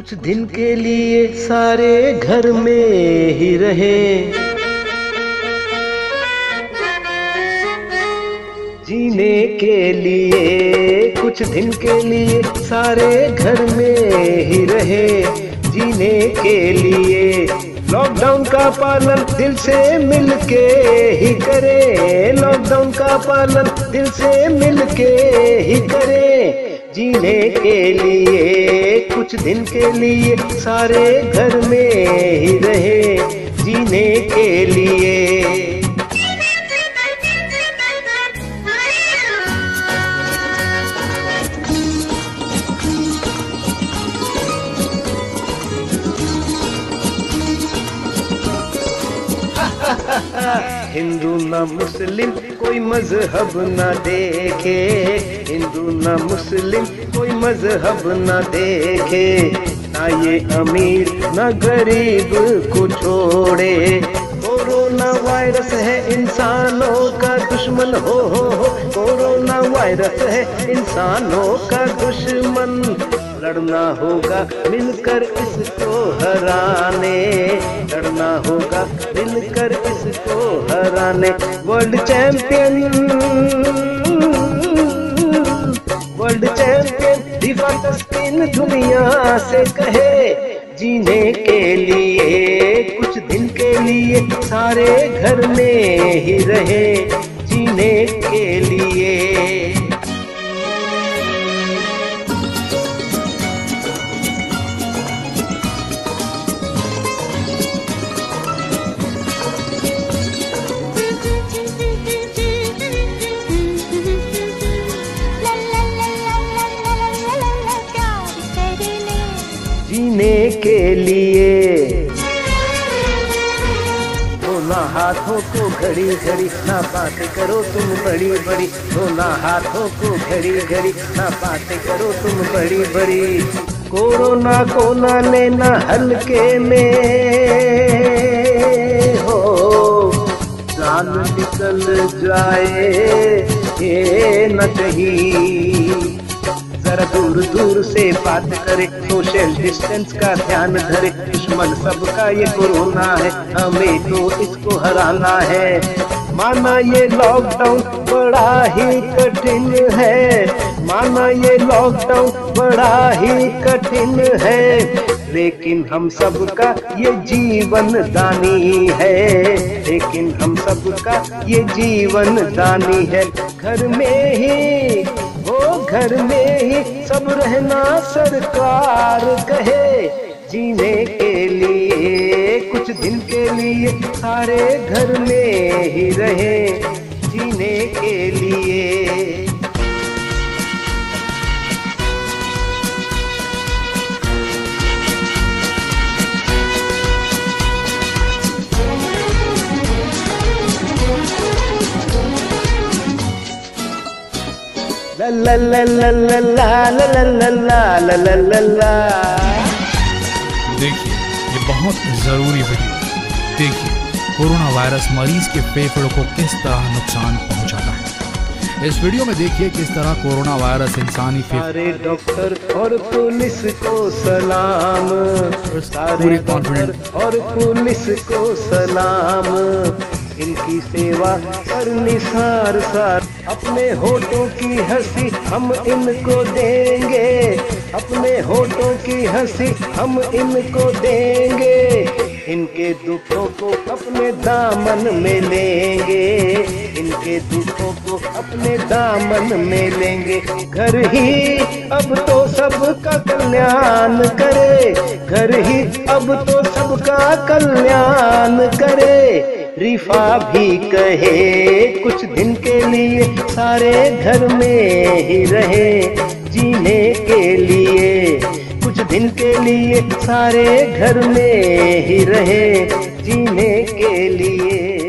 कुछ दिन के लिए सारे घर में ही रहे। जीने के लिए, कुछ दिन के लिए सारे घर में ही रहे। जीने के लिए लॉकडाउन का पालन दिल से मिल के ही करे। लॉकडाउन का पालन दिल से मिल के ही करे। जीने के लिए, कुछ दिन के लिए सारे घर में ही रहे। जीने के लिए हिंदू न मुस्लिम कोई मज़हब न देखे। हिंदू न मुस्लिम कोई मज़हब न देखे। ना ये अमीर, न गरीब को छोड़े। कोरोना वायरस है इंसानों का दुश्मन, हो हो हो। कोरोना वायरस है इंसानों का दुश्मन। लड़ना होगा मिलकर इसको हराने। लड़ना होगा मिलकर इसको हराने। वर्ल्ड चैंपियन वर्ल्ड चैंपियन रिफास्टिन दुनिया से कहे, जीने के लिए, कुछ दिन के लिए सारे घर में ही रहे। जीने के लिए जीने के लिए। दोनों हाथों को घड़ी घड़ी, ना बातें करो तुम बड़ी बड़ी। दोनों हाथों को घड़ी घड़ी, ना बातें करो तुम बड़ी बड़ी। कोरोना को ना लेना हल्के में। हो, जान निकल जाए, ये न कहीं। जरा दूर दूर से बात करे सोशल डिस्टेंस का ध्यान धरे। दुश्मन सबका ये कोरोना है, हमें तो इसको हराना है। माना ये लॉकडाउन बड़ा ही कठिन है। माना ये लॉकडाउन बड़ा ही कठिन है। लेकिन हम सबका ये जीवन दानी है। लेकिन हम सबका ये जीवन दानी है। घर में ही घर में ही सब रहना सरकार कहे। जीने के लिए, कुछ दिन के लिए सारे घर में ही रहे। जीने के लिए ला ला ला ला ला ला ला ला ला ला ला ला देखिए ये बहुत ज़रूरी वीडियो है। देखिए कोरोना वायरस मरीज़ के फेफड़ों को किस तरह नुकसान पहुंचाता है। इस वीडियो में देखिए किस तरह कोरोना वायरस इंसानी फेफड़े सारे डॉक्टर और पुलिस को सलाम। सारे पूरे डॉक्टर और पुलिस को सलाम। इनकी सेवा पर निसार सार अपने होठों की हँसी हम इनको देंगे। अपने होठों की हँसी हम इनको देंगे। इनके दुखों को अपने दामन में लेंगे। इनके दुखों को अपने दामन में लेंगे। घर ही अब तो सबका कल्याण करे। घर ही अब तो सबका कल्याण करे। रिफा भी कहे, कुछ दिन के लिए सारे घर में ही रहे, जीने के लिए। कुछ दिन के लिए सारे घर में ही रहे, जीने के लिए।